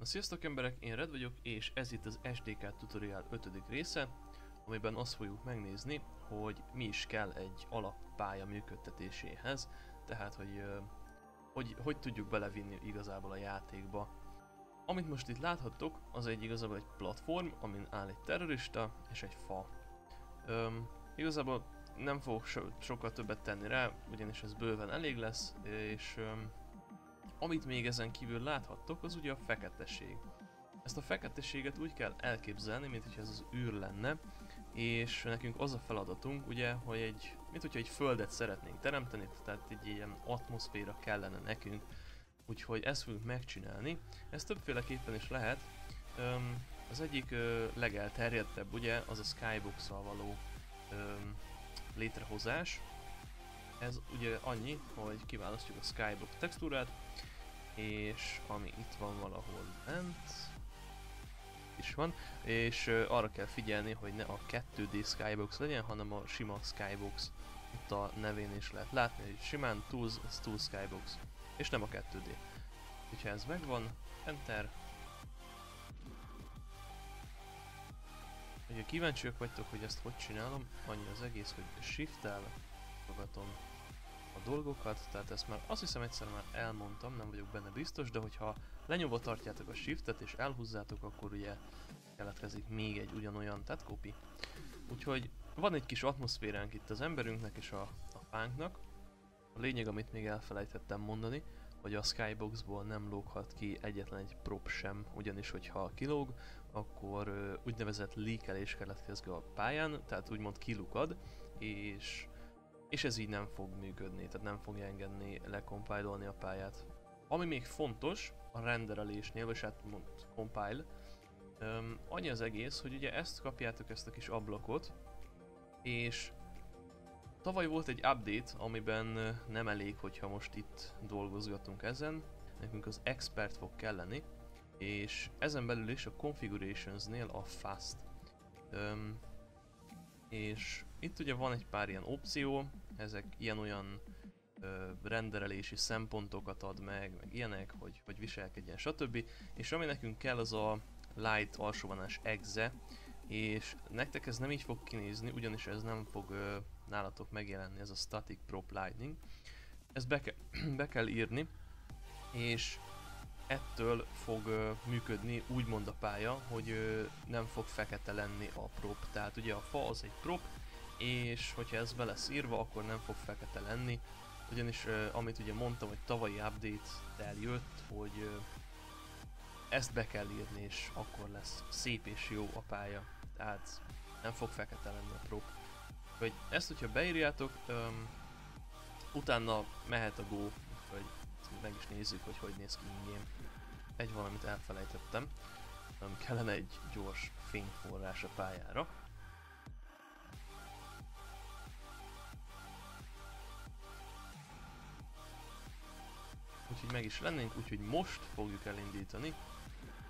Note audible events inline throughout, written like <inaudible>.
Na sziasztok emberek, én Red vagyok, és ez itt az SDK tutorial 5. része, amiben azt fogjuk megnézni, hogy mi is kell egy alappálya működtetéséhez, tehát hogy, hogy hogy tudjuk belevinni igazából a játékba. Amit most itt láthattok, az egy igazából egy platform, amin áll egy terrorista és egy fa. Öm, igazából nem fogok so sokkal többet tenni rá, ugyanis ez bőven elég lesz, és öm, amit még ezen kívül láthattok, az ugye a feketesség. Ezt a feketességet úgy kell elképzelni, mint hogy ez az űr lenne, és nekünk az a feladatunk, ugye, hogy egy, mint hogyha egy földet szeretnénk teremteni, tehát egy ilyen atmoszféra kellene nekünk, úgyhogy ezt fogjuk megcsinálni. Ez többféleképpen is lehet. Öm, az egyik ö, legelterjedtebb, ugye, az a skybox-szal való öm, létrehozás. Ez ugye annyi, hogy kiválasztjuk a skybox textúrát, és ami itt van valahol bent, is van, és arra kell figyelni, hogy ne a 2D Skybox legyen, hanem a sima Skybox. Itt a nevén is lehet látni, hogy simán Tools, Tools Skybox, és nem a 2D. Hogyha ez megvan, Enter. Hogyha kíváncsiak vagytok, hogy ezt hogy csinálom, annyi az egész, hogy Shift-tel fogatom dolgokat, tehát ezt már azt hiszem egyszer már elmondtam, nem vagyok benne biztos, de hogyha lenyomva tartjátok a shiftet és elhúzzátok, akkor ugye keletkezik még egy ugyanolyan, tehát kopi. Úgyhogy van egy kis atmoszféránk itt az emberünknek és a, a fánknak. A lényeg, amit még elfelejtettem mondani, hogy a skyboxból nem lóghat ki egyetlen egy prop sem, ugyanis hogyha kilóg, akkor ö, úgynevezett leakelés keletkezik a pályán, tehát úgymond kilukad, és és ez így nem fog működni, tehát nem fogja engedni lekompilolni a pályát. Ami még fontos a renderelésnél, vagy hát mond, compile, um, annyi az egész, hogy ugye ezt kapjátok, ezt a kis ablakot, és tavaly volt egy update, amiben nem elég, hogyha most itt dolgozgatunk ezen, nekünk az expert fog kelleni, és ezen belül is a configurationsnél a fast. Um, és itt ugye van egy pár ilyen opció, ezek ilyen-olyan renderelési szempontokat ad meg, meg ilyenek, hogy, hogy viselkedjen, stb. És ami nekünk kell az a light alsóvonás exe, és nektek ez nem így fog kinézni, ugyanis ez nem fog ö, nálatok megjelenni, ez a static prop lightning. Ezt be, ke <clears throat> be kell írni, és ettől fog ö, működni úgymond a pálya, hogy ö, nem fog fekete lenni a prop. Tehát ugye a fa az egy prop, és hogyha ez be lesz írva, akkor nem fog fekete lenni. Ugyanis amit ugye mondtam, hogy tavalyi update jött, hogy ezt be kell írni, és akkor lesz szép és jó a pálya. Tehát nem fog fekete lenni a prop. Hogy ezt, hogyha beírjátok, ö, utána mehet a go, hogy meg is nézzük, hogy hogy néz ki ingyen. Egy valamit elfelejtettem. Nem kellene egy gyors fényforrás a pályára. Úgyhogy meg is lennénk, úgyhogy most fogjuk elindítani.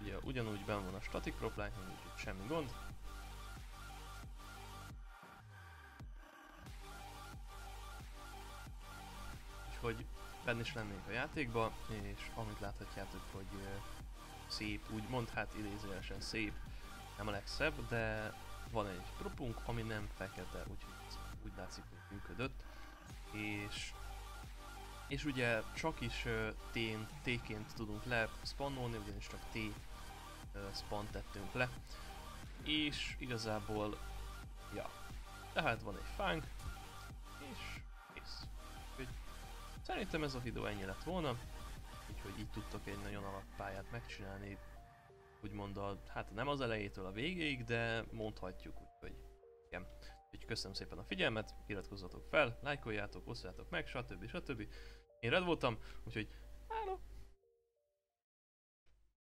Ugye ugyanúgy ben van a static prop lightning, úgyhogy semmi gond. Úgyhogy benne is lennénk a játékba, és amit láthatjátok, hogy szép, úgymond hát idézőjelesen szép, nem a legszebb, de van egy propunk, ami nem fekete, úgyhogy úgy látszik, hogy működött, és és ugye csak is T-ként tudunk le spannolni, ugyanis csak T span tettünk le, és igazából, ja, tehát van egy fánk, és kész. Úgyhogy Szerintem ez a videó ennyi lett volna, úgyhogy így tudtok egy nagyon alappályát megcsinálni, úgymond a, hát nem az elejétől a végéig, de mondhatjuk, úgyhogy igen. Úgyhogy köszönöm szépen a figyelmet, iratkozzatok fel, lájkoljátok, osszátok meg, stb. stb. Én Red voltam, úgyhogy hello!